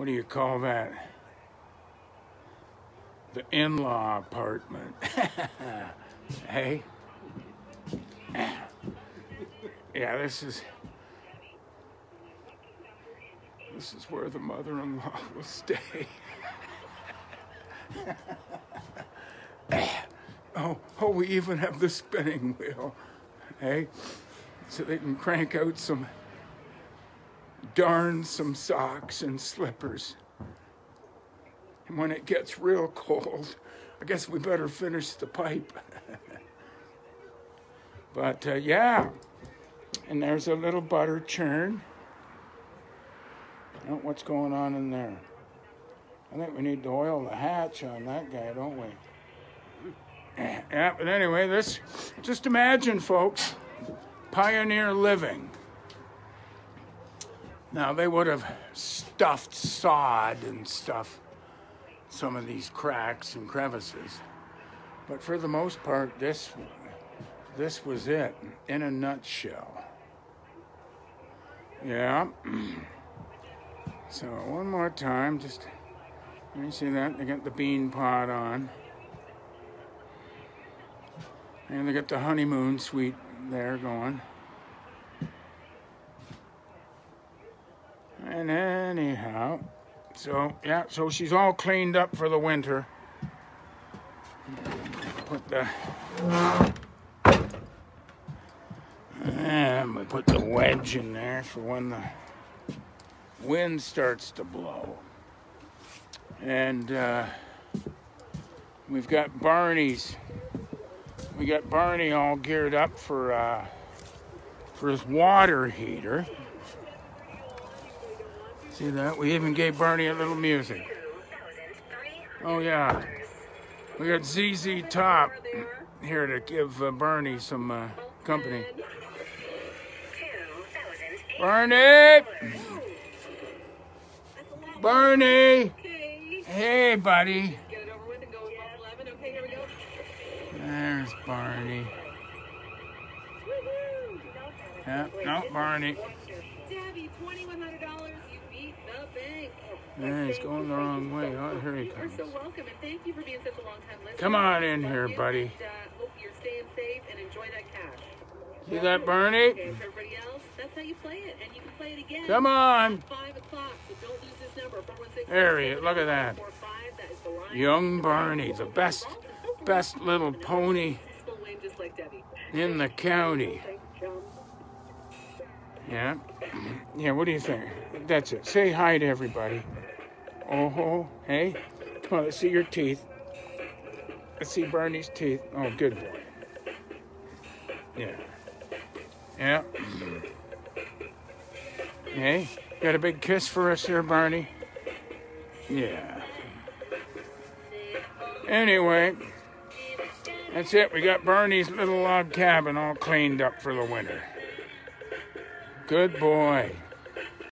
what do you call that? The in-law apartment. hey? Yeah, this is this is where the mother-in-law will stay. oh, oh, we even have the spinning wheel. Hey? So they can crank out some darn some socks and slippers. And when it gets real cold, I guess we better finish the pipe. but uh, yeah, and there's a little butter churn. What's going on in there? I think we need to oil the hatch on that guy, don't we? Yeah, but anyway, this, just imagine, folks, pioneer living. Now, they would have stuffed sod and stuff some of these cracks and crevices. But for the most part, this, this was it in a nutshell. Yeah. So one more time, just let me see that. They got the bean pot on. And they got the honeymoon suite there going. And anyhow, so yeah, so she's all cleaned up for the winter. Put the and we put the wedge in there for when the wind starts to blow. And uh, we've got Barney's. We got Barney all geared up for uh, for his water heater. See that? We even gave Bernie a little music. Oh yeah, we got ZZ Top here to give uh, Barney some uh, company. Barney! Bernie! Hey, buddy. There's Barney. Yeah, no, Barney. Yeah, he's going the wrong way. Oh, here he comes. so welcome, and thank you for being such a long time listener. Come on in here, buddy. Uh, hope you're staying safe and enjoy that cash. See that, Bernie? Everybody else, that's how you play it, and you can play it again. Come on. Five o'clock, so don't lose this number. There he is. Look at that. Young Barney, the best, best little pony in the county. Yeah. Yeah, what do you think? That's it. Say hi to everybody. Oh, hey. Come on, let's see your teeth. Let's see Barney's teeth. Oh, good boy. Yeah. Yeah. Hey, got a big kiss for us here, Barney? Yeah. Anyway, that's it. We got Barney's little log cabin all cleaned up for the winter. Good boy.